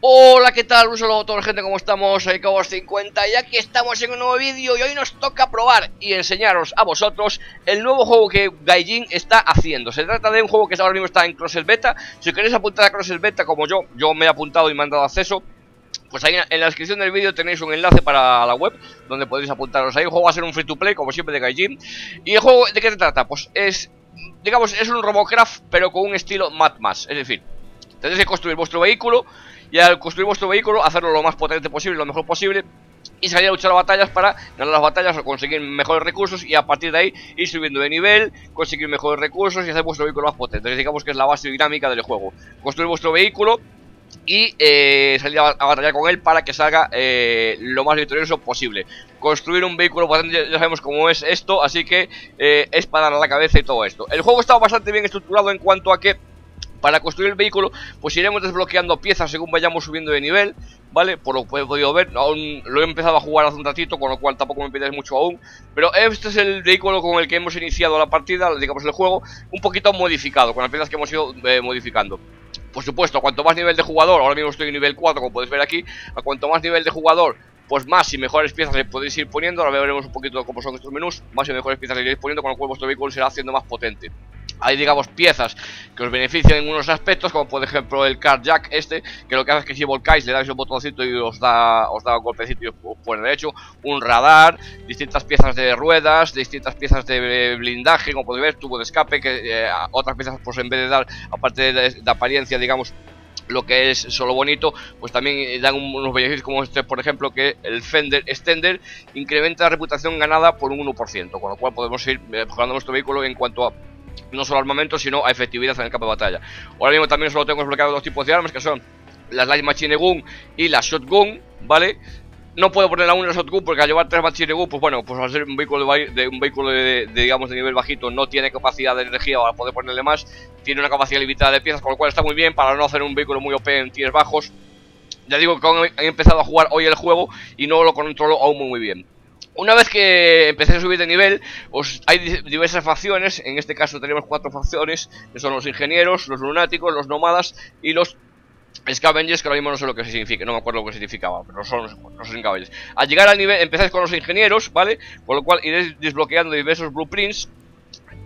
Hola, ¿qué tal? Un saludo a toda la gente, ¿cómo estamos? Soy Cobos50 y aquí estamos en un nuevo vídeo y hoy nos toca probar y enseñaros a vosotros el nuevo juego que Gaijin está haciendo. Se trata de un juego que ahora mismo está en Crossel Beta. Si queréis apuntar a Crossel Beta como yo, yo me he apuntado y me han dado acceso. Pues ahí en la descripción del vídeo tenéis un enlace para la web donde podéis apuntaros ahí. El juego va a ser un free to play, como siempre, de Gaijin. ¿Y el juego de qué se trata? Pues es, digamos, es un Robocraft, pero con un estilo Mad Max. Es decir, tenéis que construir vuestro vehículo y al construir vuestro vehículo hacerlo lo más potente posible, lo mejor posible y salir a luchar batallas para ganar las batallas o conseguir mejores recursos y a partir de ahí ir subiendo de nivel, conseguir mejores recursos y hacer vuestro vehículo más potente. Digamos que es la base dinámica del juego. Construir vuestro vehículo y eh, salir a, batallar con él para que salga eh, lo más victorioso posible. Construir un vehículo potente, ya sabemos cómo es esto, así que eh, es para la cabeza y todo esto. El juego está bastante bien estructurado en cuanto a que para construir el vehículo, pues iremos desbloqueando piezas según vayamos subiendo de nivel, ¿vale? Por lo que he podido ver, aún lo he empezado a jugar hace un ratito, con lo cual tampoco me pides mucho aún. Pero este es el vehículo con el que hemos iniciado la partida, digamos el juego, un poquito modificado, con las piezas que hemos ido eh, modificando. Por supuesto, cuanto más nivel de jugador, ahora mismo estoy en nivel 4, como podéis ver aquí, a cuanto más nivel de jugador pues más y mejores piezas le podéis ir poniendo. Ahora veremos un poquito cómo son estos menús. Más y mejores piezas le iréis poniendo, con lo cual vuestro vehículo será haciendo más potente hay digamos piezas que os benefician en unos aspectos como por ejemplo el car jack este que lo que hace es que si volcáis le dais un botoncito y os da os da un golpecito y os pone de hecho un radar distintas piezas de ruedas distintas piezas de blindaje como podéis ver tubo de escape que eh, otras piezas pues en vez de dar aparte de, apariencia digamos lo que es solo bonito, pues también dan unos beneficios como este, por ejemplo, que el Fender Extender incrementa la reputación ganada por un 1%, con lo cual podemos ir mejorando nuestro vehículo en cuanto a no solo armamento, sino a efectividad en el campo de batalla. Ahora mismo también solo tengo desbloqueados dos tipos de armas, que son las Light Machine Gun y la Shotgun, ¿vale? No puedo poner aún la Shotgun porque al llevar tres Machine Gun, pues bueno, pues al ser un vehículo de, un vehículo de, digamos de nivel bajito no tiene capacidad de energía para poder ponerle más, tiene una capacidad limitada de piezas, con lo cual está muy bien para no hacer un vehículo muy OP en tiers bajos. Ya digo que he empezado a jugar hoy el juego y no lo controlo aún muy bien. Una vez que empecé a subir de nivel, os, hay diversas facciones, en este caso tenemos cuatro facciones, que son los ingenieros, los lunáticos, los nómadas y los Scavengers, que ahora mismo no sé lo que significa, no me acuerdo lo que significaba, pero son los, los Scavengers. Al llegar al nivel, empezáis con los ingenieros, ¿vale? Por lo cual iréis desbloqueando diversos blueprints,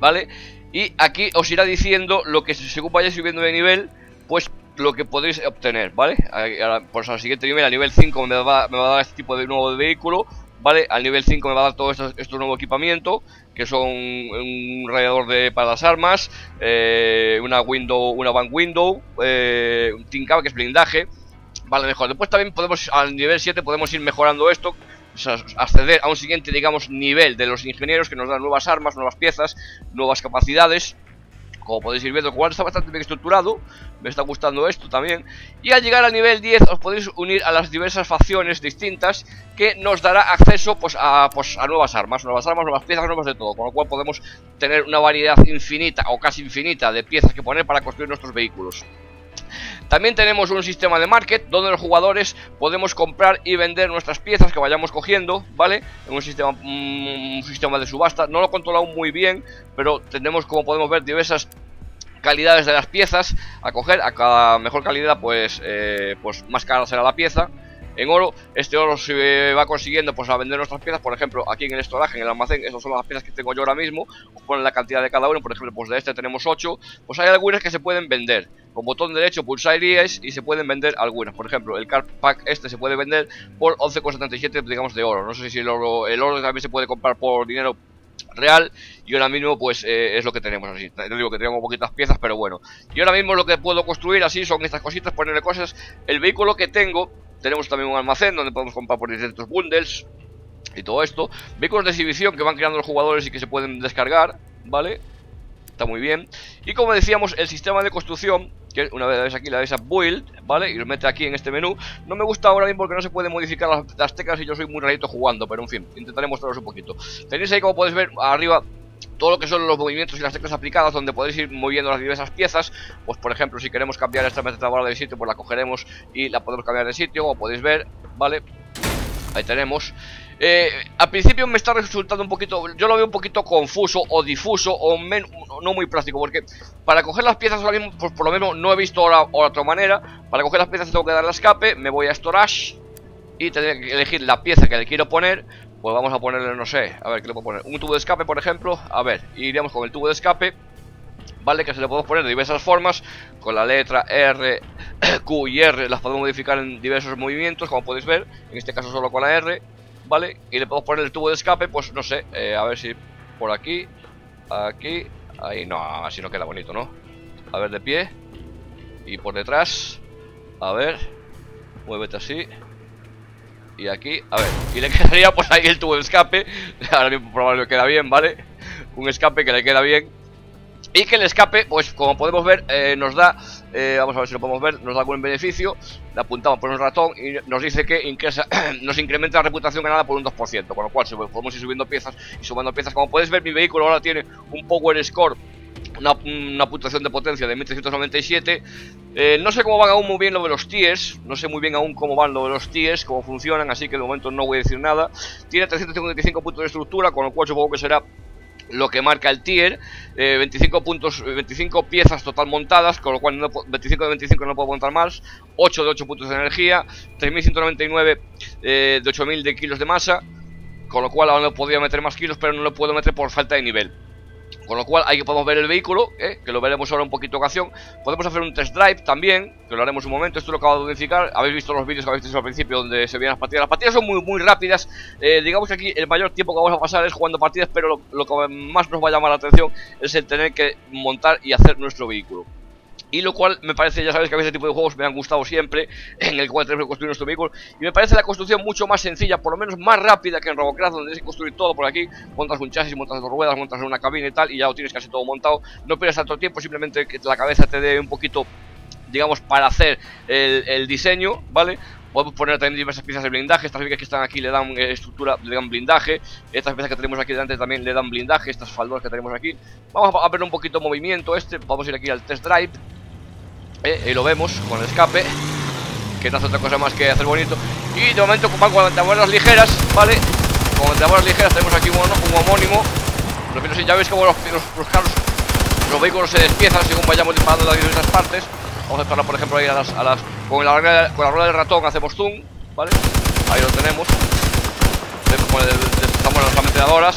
¿vale? Y aquí os irá diciendo lo que según vayáis subiendo de nivel, pues lo que podéis obtener, ¿vale? Ahora, pues al siguiente nivel, a nivel 5 me va, me va a dar este tipo de nuevo vehículo ¿vale? Al nivel 5 me va a dar todo esto, esto nuevo equipamiento, que son un radiador de, para las armas, eh, una window, una van window, eh, un tincab que es blindaje, vale, mejor. Después también podemos, al nivel 7 podemos ir mejorando esto, acceder a un siguiente, digamos, nivel de los ingenieros que nos dan nuevas armas, nuevas piezas, nuevas capacidades, como podéis ir viendo, el está bastante bien estructurado Me está gustando esto también Y al llegar al nivel 10 os podéis unir a las diversas facciones distintas Que nos dará acceso pues a, pues, a nuevas armas Nuevas armas, nuevas piezas, nuevas de todo Con lo cual podemos tener una variedad infinita o casi infinita de piezas que poner para construir nuestros vehículos también tenemos un sistema de market donde los jugadores podemos comprar y vender nuestras piezas que vayamos cogiendo, ¿vale? En un sistema, mm, un sistema de subasta. No lo controlado muy bien, pero tenemos, como podemos ver, diversas calidades de las piezas a coger. A cada mejor calidad, pues, eh, pues más cara será la pieza en oro. Este oro se va consiguiendo pues a vender nuestras piezas, por ejemplo, aquí en el estoraje, en el almacén, estas son las piezas que tengo yo ahora mismo, os ponen la cantidad de cada uno, por ejemplo, pues de este tenemos 8, pues hay algunas que se pueden vender. Con botón derecho pulsaríais y se pueden vender algunas. Por ejemplo, el car pack este se puede vender por 11,77 digamos de oro. No sé si el oro, el oro también se puede comprar por dinero real y ahora mismo pues eh, es lo que tenemos así, no digo que tenemos poquitas piezas pero bueno y ahora mismo lo que puedo construir así son estas cositas, ponerle cosas el vehículo que tengo tenemos también un almacén donde podemos comprar por distintos bundles y todo esto. Vehículos de exhibición que van creando los jugadores y que se pueden descargar, ¿vale? Muy bien. Y como decíamos, el sistema de construcción, que una vez aquí la veis a Build, ¿vale? Y lo mete aquí en este menú. No me gusta ahora mismo porque no se puede modificar las, teclas y yo soy muy rarito jugando, pero en fin, intentaré mostraros un poquito. Tenéis ahí, como podéis ver, arriba todo lo que son los movimientos y las teclas aplicadas donde podéis ir moviendo las diversas piezas pues por ejemplo si queremos cambiar esta metadora de sitio pues la cogeremos y la podemos cambiar de sitio como podéis ver vale ahí tenemos eh, al principio me está resultando un poquito, yo lo veo un poquito confuso o difuso o no muy práctico, porque para coger las piezas ahora mismo, pues por lo menos no he visto ahora, otra manera. Para coger las piezas tengo que darle a escape, me voy a storage y tendré que elegir la pieza que le quiero poner. Pues vamos a ponerle, no sé, a ver, ¿qué le puedo poner? Un tubo de escape, por ejemplo, a ver, iríamos con el tubo de escape ¿vale? Que se le podemos poner de diversas formas, con la letra R, Q y R las podemos modificar en diversos movimientos, como podéis ver, en este caso solo con la R, ¿vale? Y le podemos poner el tubo de escape, pues no sé, eh, a ver si por aquí, aquí, ahí, no, así no queda bonito, ¿no? A ver, de pie, y por detrás, a ver, muévete así, y aquí, a ver, y le quedaría pues ahí el tubo de escape, ahora mismo probablemente queda bien, ¿vale? Un escape que le queda bien y que el escape, pues como podemos ver, eh, nos da, eh, vamos a ver si lo podemos ver, nos da buen beneficio. Le apuntamos por un ratón y nos dice que nos incrementa la reputación ganada por un 2%. Con lo cual, podemos ir subiendo piezas y sumando piezas. Como podéis ver, mi vehículo ahora tiene un Power Score una, puntuación de potencia de 1397 eh, No sé cómo van aún muy bien lo de los tiers No sé muy bien aún cómo van lo de los tiers Cómo funcionan, así que de momento no voy a decir nada Tiene 355 puntos de estructura Con lo cual supongo que será lo que marca el tier, 25 eh, puntos, 25 eh, piezas total montadas, con lo cual 25 de 25 no puedo montar más, 8 de 8 puntos de energía, 3199 eh, de 8000 de kilos de masa, con lo cual ahora no podría meter más kilos, pero no lo puedo meter por falta de nivel. Con lo cual, ahí podemos ver el vehículo, ¿eh? que lo veremos ahora un poquito ocasión. Podemos hacer un test drive también, que lo haremos un momento. Esto lo acabo de verificar. Habéis visto los vídeos que habéis visto al principio donde se veían las partidas. Las partidas son muy, muy rápidas. Eh, digamos que aquí el mayor tiempo que vamos a pasar es jugando partidas, pero lo que más nos va a llamar la atención es el tener que montar y hacer nuestro vehículo. Y lo cual me parece, ya sabéis que a este tipo de juegos me han gustado siempre, en el cual tenemos que construir nuestro vehículo. Y me parece la construcción mucho más sencilla, por lo menos más rápida que en Robocraft, donde tienes que construir todo por aquí. Montas un chasis, montas dos ruedas, montas una cabina y tal, y ya lo tienes casi todo montado. No pierdes tanto tiempo, simplemente que la cabeza te dé un poquito digamos, para hacer el, diseño, ¿vale? Podemos poner también diversas piezas de blindaje. Estas piezas que están aquí le dan eh, estructura, le dan blindaje. Estas piezas que tenemos aquí delante también le dan blindaje. Estas faldoras que tenemos aquí. Vamos a ver un poquito de movimiento este. Vamos a ir aquí al test drive. Eh, y lo vemos con el escape Que no hace otra cosa más que hacer bonito. Y de momento van con las ligeras, ¿vale? Con las ligeras tenemos aquí un, homónimo. Pero ya veis como los, los, carros Los vehículos se despiezan según vayamos disparando las diversas partes. Vamos a disparar por ejemplo ahí a las, a las con, la, rueda del ratón hacemos zoom ¿Vale? Ahí lo tenemos. Estamos las ametralladoras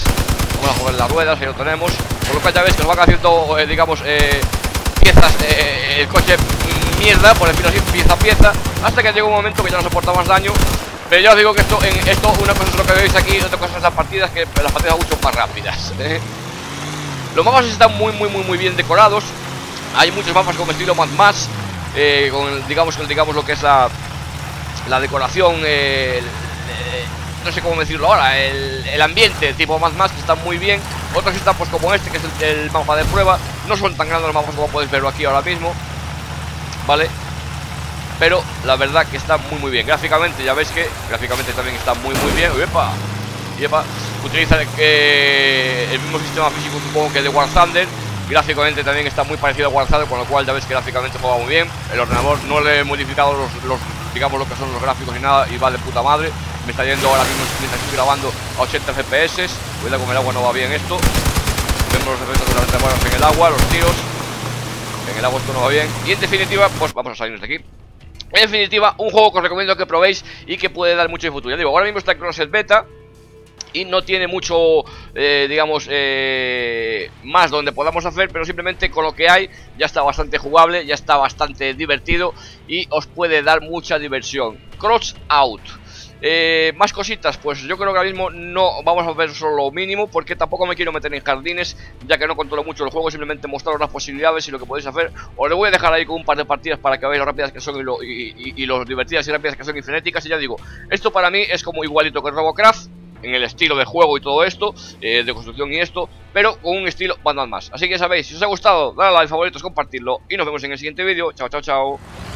Vamos a jugar las ruedas, ahí lo tenemos. Por lo cual ya veis que nos van haciendo, eh, digamos, eh, piezas eh, el coche mierda, por decirlo así, pieza a pieza, hasta que llega un momento que ya no soporta más daño. Pero ya os digo que esto, en esto, una cosa es lo que veis aquí, otra cosa es las partidas, que las partidas mucho más rápidas. ¿eh? Los mapas están muy, muy, muy, muy bien decorados. Hay muchos mapas como estilo Mad Max, eh, con, digamos, digamos lo que es la, la decoración, no sé cómo decirlo ahora, el, ambiente tipo Mad Max que está muy bien. Otros están pues como este, que es el, mapa de prueba. No son tan grandes los mapas como podéis verlo aquí ahora mismo. ¿Vale? Pero la verdad que está muy muy bien. Gráficamente ya veis que gráficamente también está muy muy bien. ¡Epa! ¡Epa! Utiliza eh, el mismo sistema físico supongo que de War Thunder. Gráficamente también está muy parecido a War Thunder, con lo cual ya veis que gráficamente juega muy bien. El ordenador no le he modificado los, digamos lo que son los gráficos ni nada y va de puta madre. Me está yendo ahora mismo mientras estoy grabando a 80 FPS. Cuidado con el agua, no va bien esto. Vemos los efectos de las en el agua, los tiros. En el agua no va bien. Y en definitiva, pues vamos a salirnos de aquí. En definitiva, un juego que os recomiendo que probéis y que puede dar mucho de futuro. Digo, ahora mismo está en Crossed Beta y no tiene mucho, eh, digamos, eh, más donde podamos hacer, pero simplemente con lo que hay ya está bastante jugable, ya está bastante divertido y os puede dar mucha diversión. Cross Out. Eh, más cositas, pues yo creo que ahora mismo no vamos a ver solo lo mínimo Porque tampoco me quiero meter en jardines Ya que no controlo mucho el juego, simplemente mostraros las posibilidades y lo que podéis hacer Os lo voy a dejar ahí con un par de partidas para que veáis lo rápidas que son y lo, y, divertidas y rápidas que son y frenéticas Y ya digo, esto para mí es como igualito que Robocraft en el estilo de juego y todo esto, eh, de construcción y esto, pero con un estilo bastante más. Así que sabéis, si os ha gustado, dale a like, favoritos, compartirlo y nos vemos en el siguiente vídeo. Chao, chao, chao.